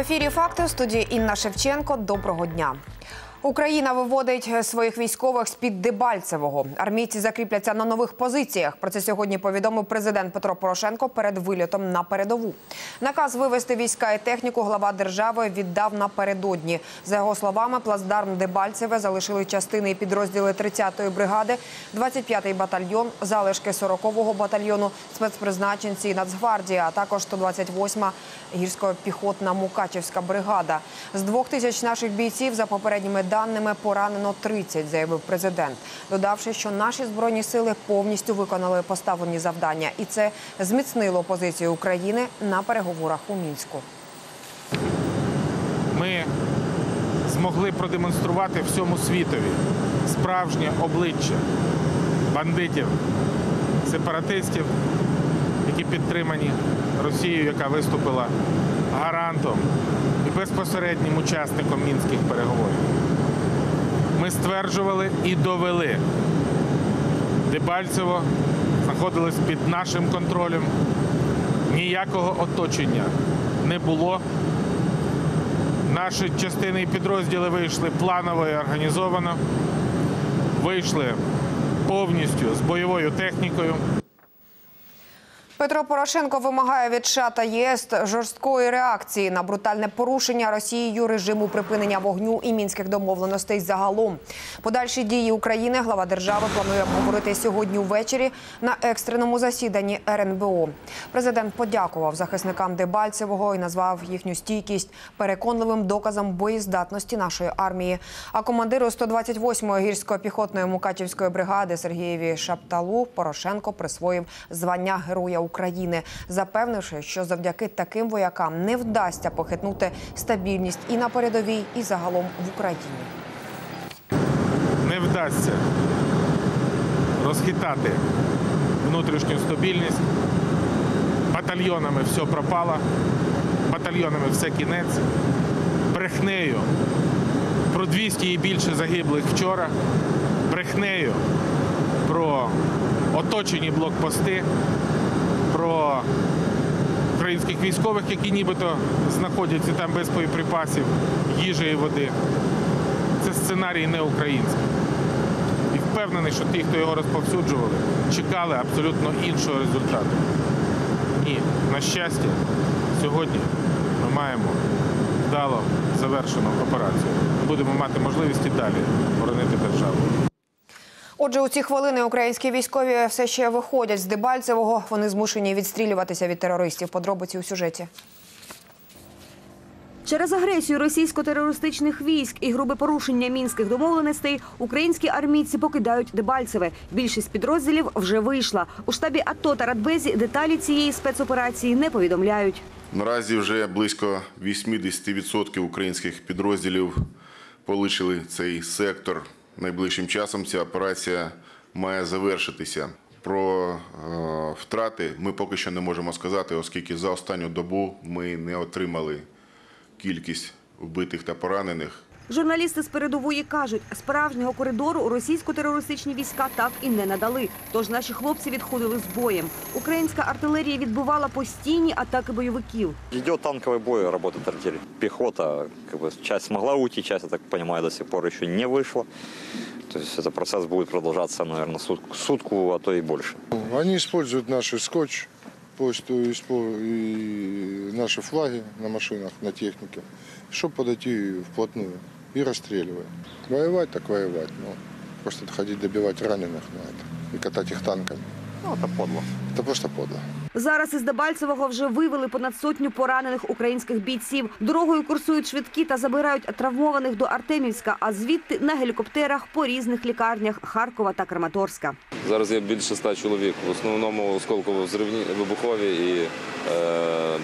ефірі факти у студії Інна Шевченко. Доброго дня. Україна виводить своїх військових з під Дебальцевого. Армійці закріпляться на нових позиціях. Про це сьогодні повідомив президент Петро Порошенко перед вильотом на передову. Наказ вивести війська і техніку глава держави віддав напередодні. За його словами, плацдарм Дебальцеве залишили частини і підрозділи 30-ї бригади, 25-й батальйон, залишки 40-го батальйону, спецпризначенці і Нацгвардія, а також 128-ма гірсько-піхотна Мукачівська бригада. З двох тисяч наших бійців за попередніми даними поранено 30, заявив президент, додавши, що наші збройні сили повністю виконали поставлені завдання, і це зміцнило позицію України на переговорах у мінську. ми змогли продемонструвати всьому світові справжнє обличчя бандитів, сепаратистів, які підтримані Росією, яка виступила гарантом і безпосереднім учасником мінських переговорів. Ми стверджували і довели. Дебальцево знаходилось під нашим контролем. Ніякого оточення не було. Наші частини і підрозділи вийшли планово і організовано, вийшли повністю з бойовою технікою. Петро Порошенко вимагає від США та ЄС жорсткої реакції на брутальне порушення Росією режиму припинення вогню і мінських домовленостей загалом. Подальші дії України глава держави планує обговорити сьогодні ввечері на екстреному засіданні РНБО. Президент подякував захисникам Дебальцевого і назвав їхню стійкість переконливим доказом боєздатності нашої армії. А командиру 128-ї гірсько-піхотної Мукачівської бригади Сергієві Шапталу Порошенко присвоїв звання Героя України, запевнивши, що завдяки таким воякам не вдасться похитнути стабільність і на передовій, і загалом в Україні. Не вдасться розхитати внутрішню стабільність. Батальйонами все пропало, батальйонами все кінець, брехнею про 200 і більше загиблих вчора, брехнею про оточені блокпости, про українських військових, які нібито знаходяться там без боєприпасів, їжі і води. Це сценарій не український. І впевнений, що ті, хто його розповсюджували, чекали абсолютно іншого результату. Ні, на щастя, сьогодні ми маємо вдало завершену операцію. Будемо мати можливість і далі боронити державу. Отже, у ці хвилини українські військові все ще виходять з Дебальцевого. Вони змушені відстрілюватися від терористів. Подробиці у сюжеті. Через агресію російсько-терористичних військ і грубе порушення мінських домовленостей українські армійці покидають Дебальцеве. Більшість підрозділів вже вийшла. У штабі АТО та Радбезі деталі цієї спецоперації не повідомляють. Наразі вже близько 80% українських підрозділів полишили цей сектор. Найближчим часом ця операція має завершитися. Про е, втрати ми поки що не можемо сказати, оскільки за останню добу ми не отримали кількість вбитих та поранених. Журналісти з передової кажуть, справжнього коридору російсько-терористичні війська так і не надали. Тож наші хлопці відходили з боєм. Українська артилерія відбивала постійні атаки бойовиків. Идет танковый бой, работает артиллерия. Пехота, как бы, часть смогла уйти, часть, я так понимаю, до сих пор еще не вышла. То есть этот процесс будет продолжаться, наверное, сутку, сутку а то и больше. Они используют наш скотч, почту испо- и наши флаги на машинах, на технике, чтобы подойти вплотную и расстреливать. Воевать так воевать, но просто ходить добивать раненых на это и катать их танками. Ну, это подло. Это просто подло. Зараз із Дебальцевого вже вивели понад сотню поранених українських бійців. Дорогою курсують швидкі та забирають травмованих до Артемівська, а звідти на гелікоптерах по різних лікарнях Харкова та Краматорська. Зараз є більше ста чоловік. В основному осколково взривні вибухові і е,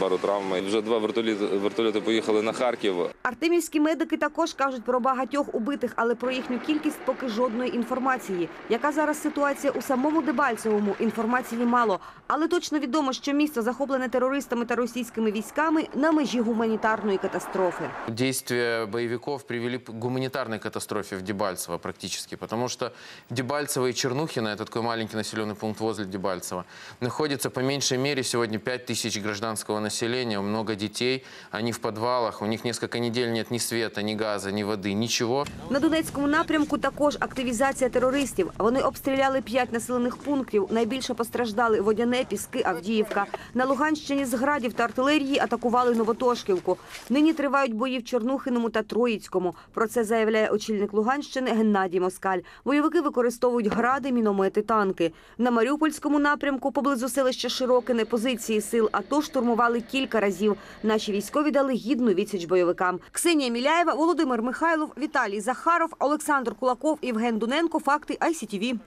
баротравми. Вже два вертоліти, вертольоти поїхали на Харків. Артемівські медики також кажуть про багатьох убитих, але про їхню кількість поки жодної інформації. Яка зараз ситуація у самому Дебальцевому? Інформації інформації мало, але точно відомо, що місто захоплене терористами та російськими військами на межі гуманітарної катастрофи. Действия боевиков привели к гуманитарной катастрофе в Дебальцево практически, потому что Дебальцево и Чернухино, это такой маленький населенный пункт возле Дебальцева, находится по меньшей мере сегодня 5 тысяч гражданского населения, много детей, они в подвалах, у них несколько недель нет ни света, ни газа, ни воды, ничего. На Донецькому напрямку також активізація терористів. Вони обстріляли п'ять населених пунктів. Найбільше постраждали Водяне, Піски, Авдіївка. На Луганщині з градів та артилерії атакували Новотошківку. Нині тривають бої в Чорнухиному та Троїцькому. Про це заявляє очільник Луганщини Геннадій Москаль. Бойовики використовують гради, міномети, танки. На Маріупольському напрямку поблизу селища Широкине позиції сил АТО штурмували кілька разів. Наші військові дали гідну відсіч бойовикам. Ксенія Міляєва, Володимир Михайлов, Віталій Захаров, Олександр Кулаков, Євген Дуненко. Факти ICTV.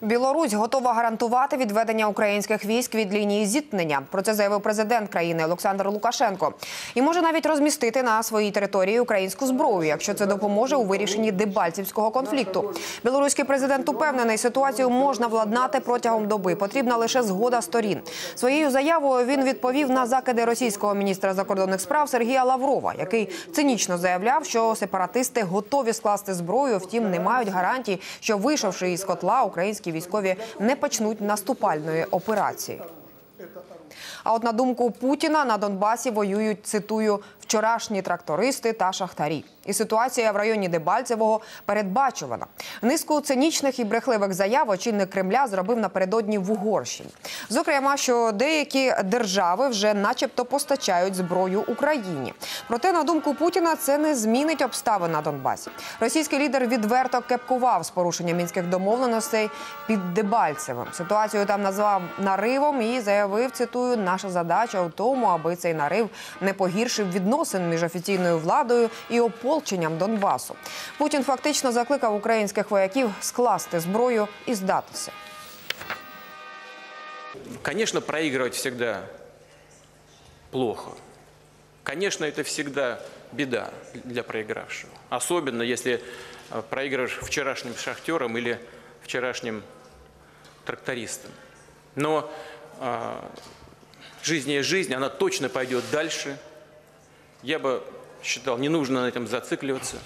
Білорусь готова гарантувати відведення українських військ від лінії зіткнення. Про це заявив президент країни Олександр Лукашенко. І може навіть розмістити на своїй території українську зброю, якщо це допоможе у вирішенні дебальцівського конфлікту. Білоруський президент упевнений, ситуацію можна владнати протягом доби. Потрібна лише згода сторін. Своєю заявою він відповів на закиди російського міністра закордонних справ Сергія Лаврова, який цинічно заявляв, що сепаратисти готові скласти зброю, втім не мають гарантій, що вийшовши із котла, українські військові не почнуть наступальної операції. А от на думку Путіна на Донбасі воюють, цитую, вчорашні трактористи та шахтарі. І ситуація в районі Дебальцевого передбачувана. Низку цинічних і брехливих заяв очільник Кремля зробив напередодні в Угорщині. Зокрема, що деякі держави вже, начебто, постачають зброю Україні. Проте, на думку Путіна, це не змінить обставин на Донбасі. Російський лідер відверто кепкував з порушенням мінських домовленостей під Дебальцевим. Ситуацію там назвав наривом і заявив, цитую, наша задача у тому, аби цей нарив не погіршив відносин між офіційною владою і ополченням Донбасу. Путін фактично закликав українських вояків скласти зброю і здатися. Конечно, проигрывать всегда плохо. Конечно, это всегда беда для проигравшего. Особенно, если э, проигрываешь вчерашним шахтером или вчерашним трактористом. Но э, жизнь есть жизнь, она точно пойдет дальше. Я бы считал, не нужно на этом зацикливаться.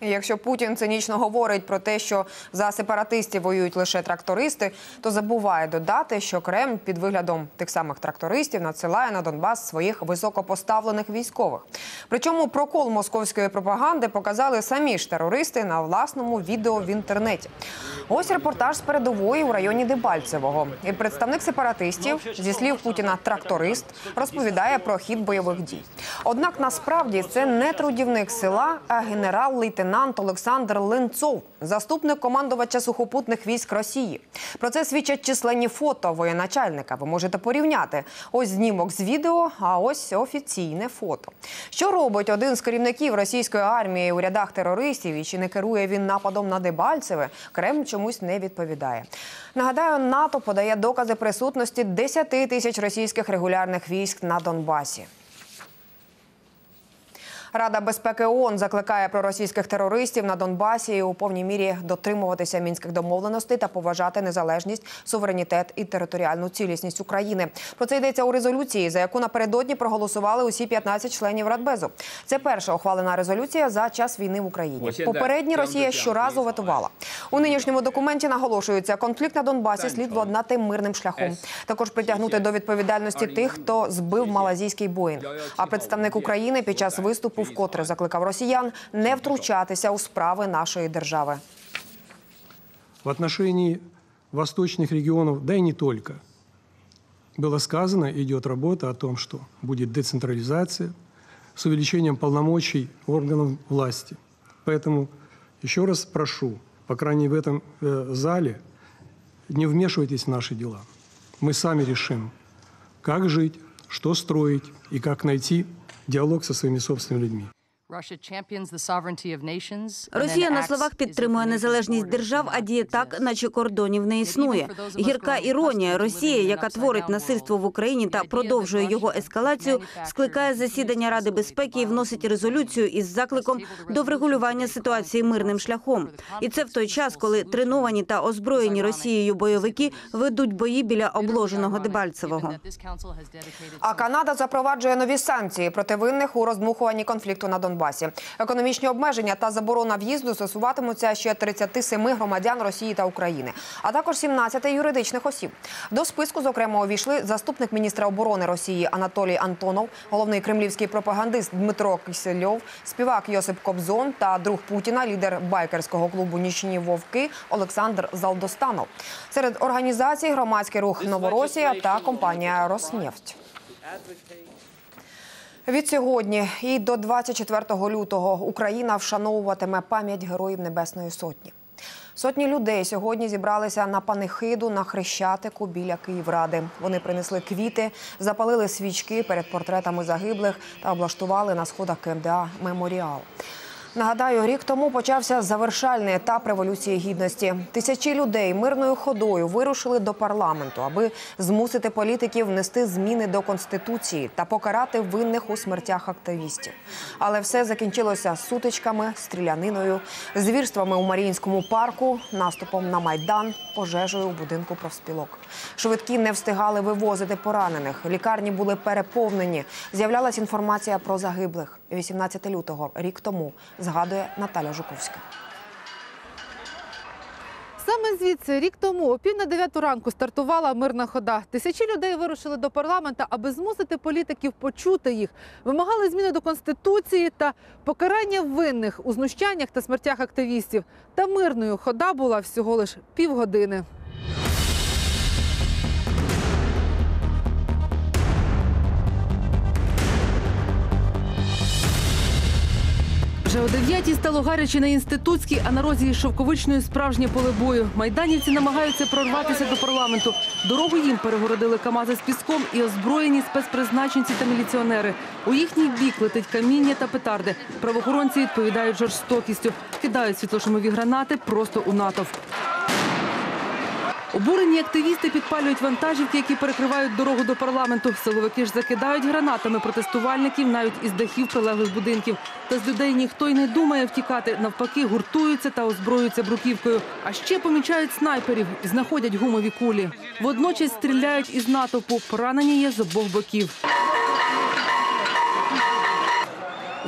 Якщо Путін цинічно говорить про те, що за сепаратистів воюють лише трактористи, то забуває додати, що Кремль під виглядом тих самих трактористів надсилає на Донбас своїх високопоставлених військових. Причому прокол московської пропаганди показали самі ж терористи на власному відео в інтернеті. Ось репортаж з передової у районі Дебальцевого. І представник сепаратистів, зі слів Путіна, тракторист, розповідає про хід бойових дій. Однак насправді це не трудівник села, а генерал-лейтенант Олександр Ленцов, заступник командувача сухопутних військ Росії. Про це свідчать численні фото воєначальника. Ви можете порівняти. Ось знімок з відео, а ось офіційне фото. Що робить один з керівників російської армії у рядах терористів і чи не керує він нападом на Дебальцеве? Кремль чомусь не відповідає. Нагадаю, НАТО подає докази присутності 10 тисяч російських регулярних військ на Донбасі. Рада безпеки ООН закликає проросійських терористів на Донбасі у повній мірі дотримуватися мінських домовленостей та поважати незалежність, суверенітет і територіальну цілісність України. Про це йдеться у резолюції, за яку напередодні проголосували усі 15 членів Радбезу. Це перша ухвалена резолюція за час війни в Україні. Попередні Росія щоразу ветувала. У нинішньому документі наголошується, конфлікт на Донбасі слід владнати мирним шляхом. Також притягнути до відповідальності тих, хто збив малазійський боїнг. А представник України під час виступу вкотре закликав росіян не втручатися у справи нашої держави. в отношении восточных регионов, да и не только, было сказано, идет работа о том, что будет децентрализация с увеличением полномочий органов власти. Поэтому еще раз прошу, по крайней мере в этом э, зале, не вмешивайтесь в наши дела. Мы сами решим, как жить, что строить и как найти диалог со своими собственными людьми. Росія на словах підтримує незалежність держав, а діє так, наче кордонів не існує. Гірка іронія Росія, яка творить насильство в Україні та продовжує його ескалацію, скликає засідання Ради безпеки і вносить резолюцію із закликом до врегулювання ситуації мирним шляхом. І це в той час, коли треновані та озброєні Росією бойовики ведуть бої біля обложеного Дебальцевого. А Канада запроваджує нові санкції проти винних у роздмухуванні конфлікту на Донбасі. Економічні обмеження та заборона в'їзду стосуватимуться ще 37 громадян Росії та України, а також 17 юридичних осіб. До списку, зокрема, увійшли заступник міністра оборони Росії Анатолій Антонов, головний кремлівський пропагандист Дмитро Кисельов, співак Йосип Кобзон та друг Путіна, лідер байкерського клубу Нічні вовки Олександр Залдостанов. Серед організацій громадський рух Новоросія та компанія Роснефть. Від сьогодні і до 24 лютого Україна вшановуватиме пам'ять героїв Небесної Сотні. Сотні людей сьогодні зібралися на панихиду на Хрещатику біля Київради. Вони принесли квіти, запалили свічки перед портретами загиблих та облаштували на сходах КМДА меморіал. Нагадаю, рік тому почався завершальний етап революції гідності. Тисячі людей мирною ходою вирушили до парламенту, аби змусити політиків внести зміни до конституції та покарати винних у смертях активістів. Але все закінчилося сутичками, стріляниною, звірствами у Маріїнському парку, наступом на майдан, пожежею у будинку профспілок. Швидкі не встигали вивозити поранених. Лікарні були переповнені. З'являлась інформація про загиблих. 18 лютого, рік тому, згадує Наталя Жуковська. Саме звідси рік тому, о пів на дев'яту ранку, стартувала мирна хода. Тисячі людей вирушили до парламента, аби змусити політиків почути їх. Вимагали зміни до конституції та покарання винних у знущаннях та смертях активістів. Та мирною хода була всього лиш півгодини. Вже о дев'ятій стало гаряче на інститутській, а на розі із шовковичною справжнє поле бою. Майданівці намагаються прорватися до парламенту. Дорогу їм перегородили камази з піском і озброєні спецпризначенці та міліціонери. У їхній бік летить каміння та петарди. Правоохоронці відповідають жорстокістю, кидають світлошумові гранати просто у натовп. Обурені активісти підпалюють вантажівки, які перекривають дорогу до парламенту. Силовики ж закидають гранатами протестувальників навіть із дахів прилеглих будинків. Та з людей ніхто й не думає втікати. Навпаки, гуртуються та озброюються бруківкою. А ще помічають снайперів знаходять гумові кулі. Водночас стріляють із натовпу. Поранені є з обох боків.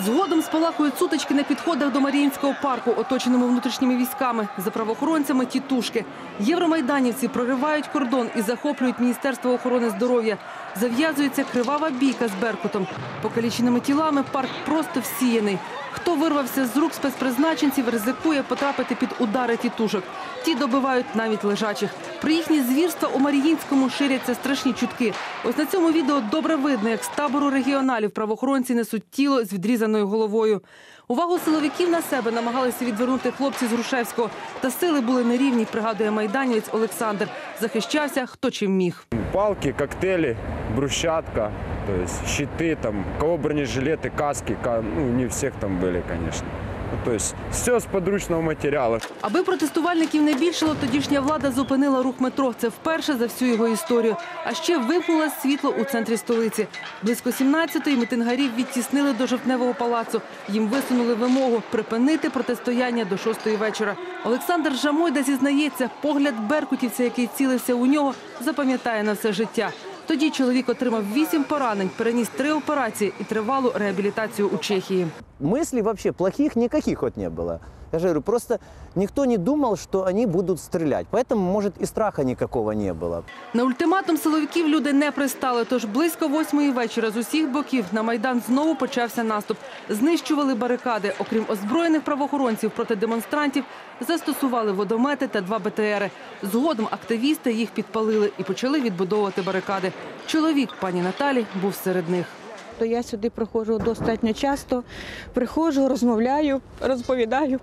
Згодом спалахують сутички на підходах до Маріїнського парку, оточеному внутрішніми військами. За правоохоронцями тітушки. Євромайданівці проривають кордон і захоплюють Міністерство охорони здоров'я. Зав'язується кривава бійка з Беркутом. Покаліченими тілами парк просто всіяний. Хто вирвався з рук спецпризначенців, ризикує потрапити під удари тітушок. Ті добивають навіть лежачих. Про їхні звірства у Маріїнському ширяться страшні чутки. Ось на цьому відео добре видно, як з табору регіоналів правоохоронці несуть тіло з відрізаною головою. Увагу силовиків на себе намагалися відвернути хлопці з Грушевського. Та сили були нерівні, пригадує майданівець Олександр. Захищався хто чим міг. Палки, коктейли, брусчатка, то есть щиты, там, у кого бронежилеты, каски, ка- ну, не у всех там были, конечно. Ну, то есть все с подручного материала. Аби протестувальників не більшало, тодішня влада зупинила рух метро. Це вперше за всю його історію. А ще вимкнула світло у центрі столиці. Близько 17-ї митингарів відтіснили до жовтневого палацу. Їм висунули вимогу припинити протистояння до 6-ї вечора. Олександр Жамойда зізнається, погляд беркутівця, який цілився у нього, запам'ятає на все життя. Тоді чоловік отримав вісім поранень, переніс три операції і тривалу реабілітацію у Чехії Мыслей вообще плохих никаких вот не было. Я же говорю, просто никто не думал, что они будут стрелять. Поэтому, может, и страха никакого не было. На ультиматум силовиків люди не пристали. Тож близько восьмої вечора з усіх боків на майдан знову почався наступ. Знищували барикади. Окрім озброєних правоохоронців проти демонстрантів, застосували водомети та два БТРи. Згодом активісти їх підпалили і почали відбудовувати барикади. Чоловік пані Наталі був серед них. То я сюди приходжу достатньо часто. Приходжу, розмовляю, розповідаю.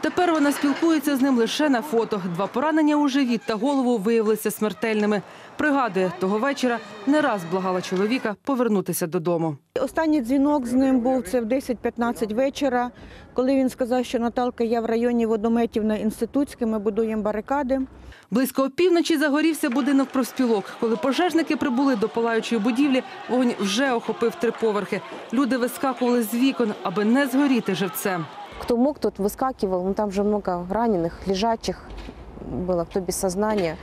Тепер вона спілкується з ним лише на фото. Два поранення у живіт та голову виявилися смертельними. Пригадує, того вечора не раз благала чоловіка повернутися додому. Останній дзвінок з ним був це в 10-15 вечора, коли він сказав, що Наталка, я в районі водометів на Інститутській, ми будуємо барикади. Близько опівночі загорівся будинок профспілок. Коли пожежники прибули до палаючої будівлі, вогонь вже охопив три поверхи. Люди вискакували з вікон, аби не згоріти живцем. Кто мог, тот выскакивал. Ну, там же много раненых, лежачих было, кто без сознания.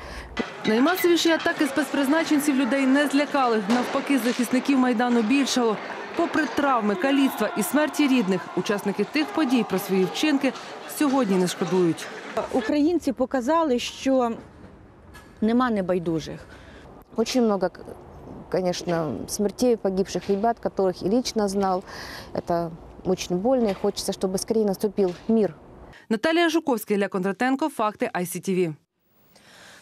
Наймасовіші атаки спецпризначенців людей не злякали. Навпаки, захисників Майдану більшало. Попри травми, каліцтва і смерті рідних, учасники тих подій про свої вчинки сьогодні не шкодують. Українці показали, що нема небайдужих. Очень много, к- конечно, смертей погибших ребят, которых и лично знал. Это очень больно, и хочется, чтобы скорее наступил мир. Наталія Жуковська, Ілля Кондратенко, Факти ICTV.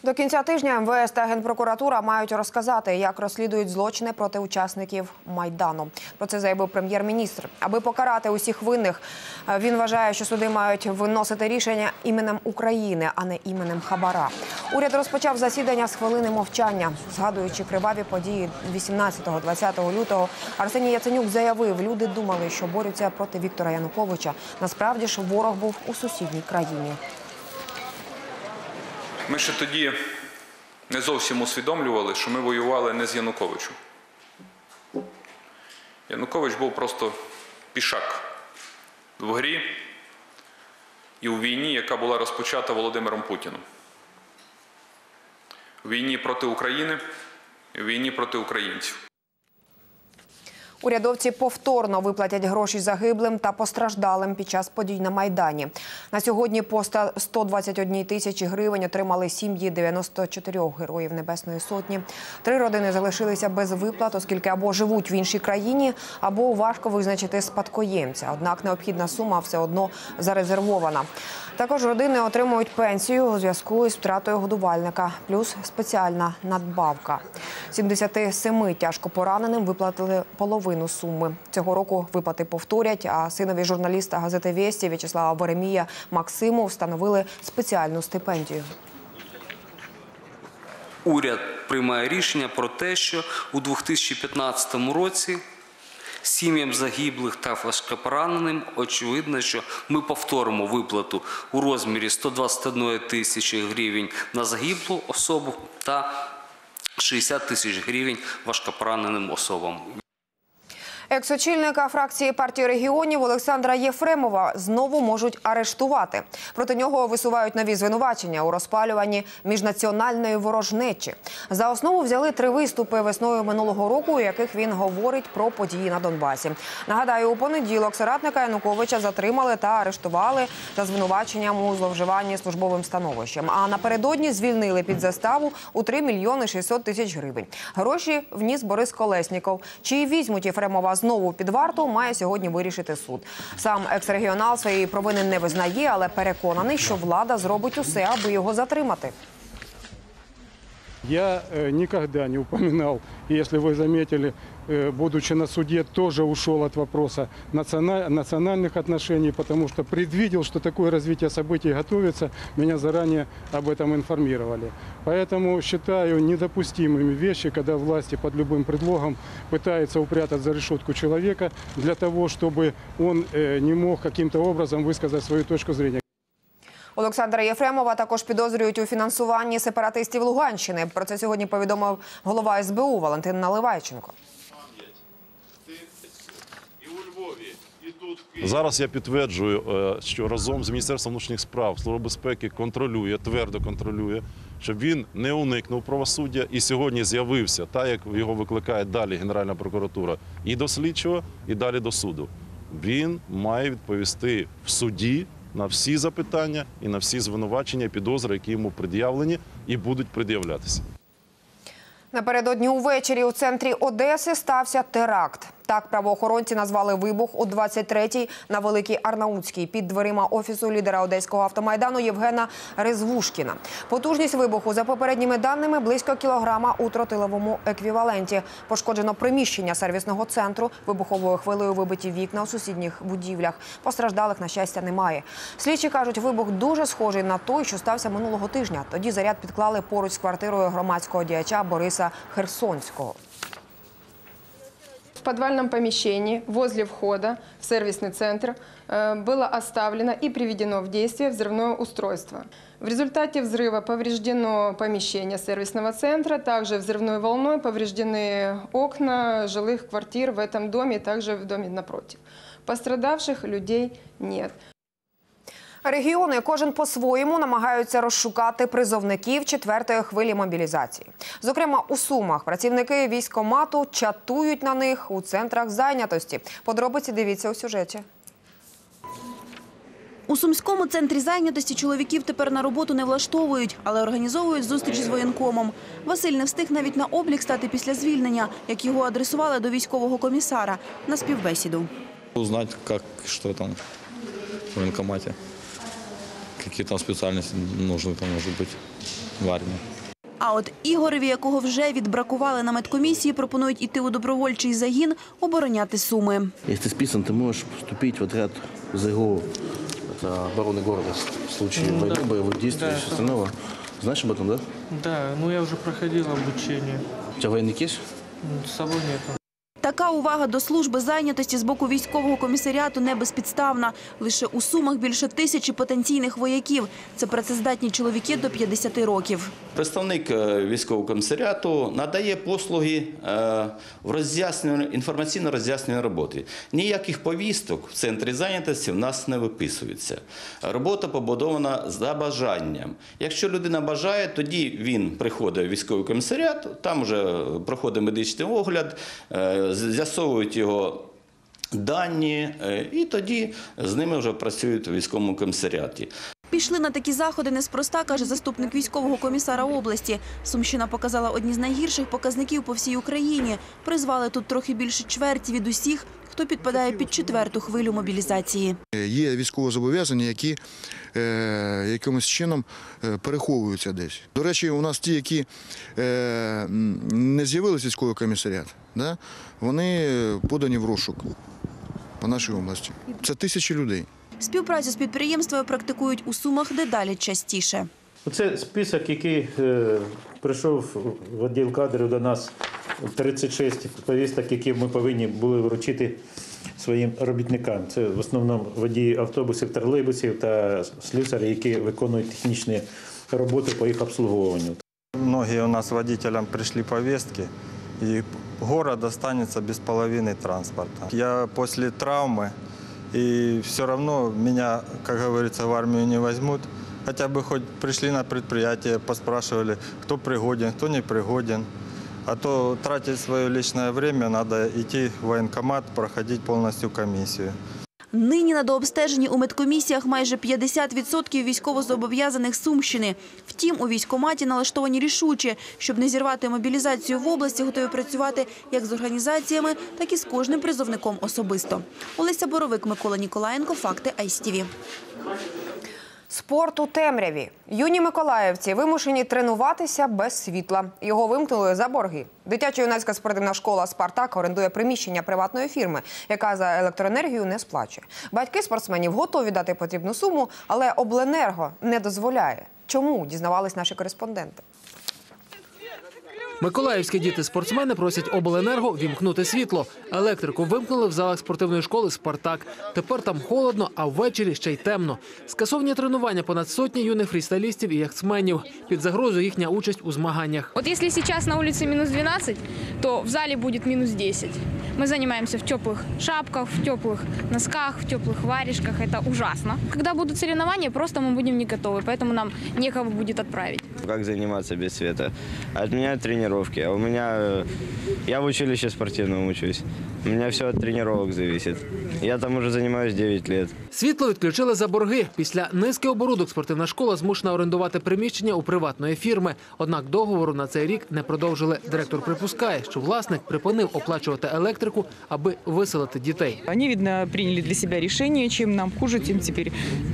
До кінця тижня МВС та Генпрокуратура мають розказати, як розслідують злочини проти учасників Майдану. Про це заявив прем'єр-міністр. Аби покарати усіх винних, е, він вважає, що суди мають виносити рішення іменем України, а не іменем Хабара. Уряд розпочав засідання з хвилини мовчання, згадуючи криваві події 18-20 лютого. Арсеній Яценюк заявив, люди думали, що борються проти Віктора Януковича. Насправді ж ворог був у сусідній країні. Ми ще тоді не зовсім усвідомлювали, що ми воювали не з Януковичем. Янукович був просто пішак в грі і у війні, яка була розпочата Володимиром Путіним. У війні проти України в війні проти українців. Урядовці повторно виплатять гроші загиблим та постраждалим під час подій на Майдані. На сьогодні по ста- 121 тисячі гривень отримали сім'ї 94 героїв Небесної Сотні. Три родини залишилися без виплат, оскільки або живуть в іншій країні, або важко визначити спадкоємця. Однак необхідна сума все одно зарезервована. Також родини отримують пенсію у зв'язку із втратою годувальника, плюс спеціальна надбавка. 77 тяжко пораненим виплатили половину суми. Цього року виплати повторять, а синові журналіста газети «Вєсті» В'ячеслава Веремія Максиму встановили спеціальну стипендію. уряд приймає рішення про те, що у 2015 році сім'ям загиблих та важкопораненим очевидно, що ми повторимо виплату у розмірі 121 тисячі гривень на загиблу особу та 60 тисяч гривень важкопораненим особам. Екс-очільника фракції партії регіонів Олександра Єфремова знову можуть арештувати. Проти нього висувають нові звинувачення у розпалюванні міжнаціональної ворожнечі. За основу взяли три виступи весною минулого року, у яких він говорить про події на Донбасі. Нагадаю, у понеділок соратника Януковича затримали та арештували за звинуваченням у зловживанні службовим становищем. А напередодні звільнили під заставу у 3 мільйони 600 тисяч гривень. Гроші вніс Борис Колесніков. Чи візьмуть Єфремова знову під варту, має сьогодні вирішити суд. Сам екс-регіонал своєї провини не визнає, але переконаний, що влада зробить усе, аби його затримати. Я э, никогда не упоминал, и если вы заметили, э, будучи на суде, тоже ушел от вопроса национа- национальных отношений, потому что предвидел, что такое развитие событий готовится, меня заранее об этом информировали. Поэтому считаю недопустимыми вещи, когда власти под любым предлогом пытаются упрятать за решетку человека для того, чтобы он э, не мог каким-то образом высказать свою точку зрения. Олександра Єфремова також підозрюють у фінансуванні сепаратистів Луганщини. Про це сьогодні повідомив голова СБУ Валентин Наливайченко. Зараз я підтверджую, е, що разом з Міністерством внутрішніх справ Служба безпеки контролює, твердо контролює, щоб він не уникнув правосуддя і сьогодні з'явився, так як його викликає далі Генеральна прокуратура, і до слідчого, і далі до суду. Він має відповісти в суді на всі запитання і на всі звинувачення і підозри, які йому пред'явлені і будуть пред'являтися. Напередодні увечері у центрі Одеси стався теракт. Так правоохоронці назвали вибух у 23-й на Великій Арнаутській під дверима офісу лідера одеського автомайдану Євгена Резвушкіна. Потужність вибуху за попередніми даними близько кілограма у тротиловому еквіваленті. Пошкоджено приміщення сервісного центру. Вибуховою хвилею вибиті вікна у сусідніх будівлях. Постраждалих на щастя немає. Слідчі кажуть, вибух дуже схожий на той, що стався минулого тижня. Тоді заряд підклали поруч з квартирою громадського діяча Бориса Херсонського. В подвальном помещении возле входа в сервисный центр э, было оставлено и приведено в действие взрывное устройство. В результате взрыва повреждено помещение сервисного центра, также взрывной волной повреждены окна жилых квартир в этом доме также в доме напротив. Пострадавших людей нет. Регіони кожен по-своєму намагаються розшукати призовників четвертої хвилі мобілізації. Зокрема, у Сумах працівники військомату чатують на них у центрах зайнятості. Подробиці дивіться у сюжеті. У Сумському центрі зайнятості чоловіків тепер на роботу не влаштовують, але організовують зустріч з воєнкомом. Василь не встиг навіть на облік стати після звільнення, як його адресували до військового комісара на співбесіду. Узнать, как, что там в военкомате. Какие там специальности нужны, там, может быть, в армии. А от Ігореві, якого вже відбракували на медкомісії, пропонують іти у добровольчий загін обороняти суми. Если ты списан, ты можешь вступить в отряд ЗГО. Это обороны города в случае Ну, да. войны, боевых действий и Да. всего остального. Знаешь об этом, да? Да, ну я уже проходил обучение. У тебя военный есть? Ну, С собой нету. Така увага до служби зайнятості з боку військового комісаріату не безпідставна. Лише у Сумах більше тисячі потенційних вояків. Це працездатні чоловіки до 50 років. Представник е, військового комісаріату надає послуги е, в роз'яснювальній- інформаційно-роз'яснювальній роботі. Ніяких повісток в центрі зайнятості в нас не виписується. Робота побудована за бажанням. Якщо людина бажає, тоді він приходить в військовий комісаріат, там вже проходить медичний огляд, е, з'ясовують його дані, е, і тоді з ними вже працюють в військовому комісаріаті. Пішли на такі заходи неспроста, каже заступник військового комісара області. Сумщина показала одні з найгірших показників по всій Україні. Призвали тут трохи більше чверті від усіх, хто підпадає під четверту хвилю мобілізації. Є військовозобов'язані, які е, якимось чином е, переховуються десь. До речі, у нас ті, які е, не з'явилися військовий комісаріат, да, вони подані в розшук по нашій області. Це тисячі людей. Співпрацю з підприємствами практикують у Сумах дедалі частіше. Це список, який е, прийшов в відділ кадрів до нас 36 повісток, які ми повинні були вручити своїм робітникам. Це в основному водії автобусів, тролейбусів та слюсарі, які виконують технічні роботи по їх обслуговуванню. Многие у нас водителям пришли повестки, и город останется без половины транспорта. Я после травмы, и все равно меня, как говорится, в армию не возьмут. Хотя бы хоть пришли на предприятие, поспрашивали, кто пригоден, кто не пригоден. А то тратить свое личное время, надо идти в военкомат, проходить полностью комиссию. Нині на дообстеженні у медкомісіях майже 50% військовозобов'язаних Сумщини. Втім, у військкоматі налаштовані рішуче. Щоб не зірвати мобілізацію в області, готові працювати як з організаціями, так і з кожним призовником особисто. Олеся Боровик, Микола Ніколаєнко, Факти ICTV. Спорт у темряві. Юні миколаївці вимушені тренуватися без світла. Його вимкнули за борги. Дитячо-юнацька спортивна школа Спартак орендує приміщення приватної фірми, яка за електроенергію не сплачує. Батьки спортсменів готові дати потрібну суму, але обленерго не дозволяє. Чому дізнавались наші кореспонденти? Миколаївські діти-спортсмени просять обленерго вімкнути світло. Електрику вимкнули в залах спортивної школи Спартак. Тепер там холодно, а ввечері ще й темно. Скасовані тренування понад сотні юних фрістайлістів і яхтсменів. Під загрозою їхня участь у змаганнях. Вот если сейчас на улице минус 12, то в зале будет минус 10. Мы занимаемся в теплых шапках, в теплых носках, в теплых варежках. Это ужасно. Когда будут соревнования, просто мы будем не готовы, поэтому нам некого будет отправить. как заниматься без света. Отменяют тренировки. А у меня... э, Я в училище спортивном учусь. У меня все от тренировок зависит. Я там уже занимаюсь 9 лет. Світло відключили за борги. Після низки оборудок спортивна школа змушена орендувати приміщення у приватної фірми. Однак договору на цей рік не продовжили. Директор припускає, що власник припинив оплачувати електрику, аби виселити дітей. Они, видно, приняли для себя решение, чем нам хуже, тем теперь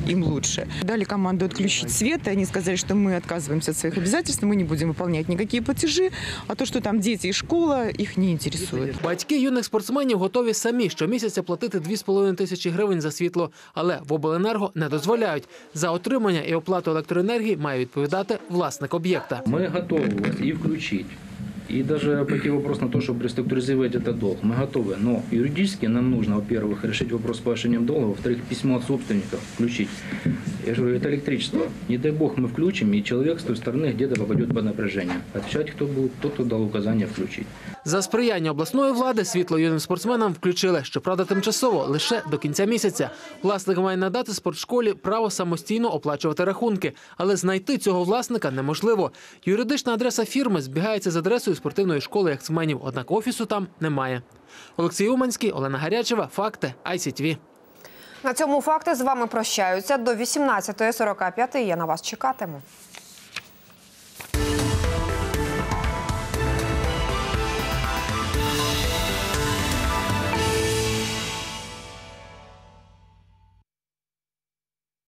им лучше. Дали команду отключить свет, и они сказали, что мы отказываемся от своих обязательств, мы не будем выполнять никакие платежи, а то, що там діти і школа, їх не интересует. Батьки юних спортсменів готові самі щомісяця платити 2,5 тисячі гривень за світло, але в обленерго не дозволяють. За отримання і оплату електроенергії має відповідати власник об'єкта. Ми готові вас і включить, и даже пойти вопрос на то, чтобы реструктуризировать этот долг. Мы готовы, но юридически нам нужно, во-первых, решить вопрос с погашением долга, во-вторых, письмо от собственников включить. Я же говорю, это электричество. Не дай бог мы включим, и человек с той стороны где-то попадет под напряжение. Отвечать кто будет? Тот, кто дал указание включить. За сприяння обласної влади світло юним спортсменам включили. Щоправда, тимчасово лише до кінця місяця. Власник має надати спортшколі право самостійно оплачувати рахунки, але знайти цього власника неможливо. Юридична адреса фірми збігається з адресою спортивної школи яхтсменів, однак офісу там немає. Олексій Уманський, Олена Гарячева, факти ICTV. На цьому факти з вами прощаються. До 18.45 я на вас чекатиму.